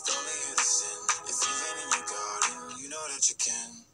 It's only listen. If you've in your garden, you know that you can.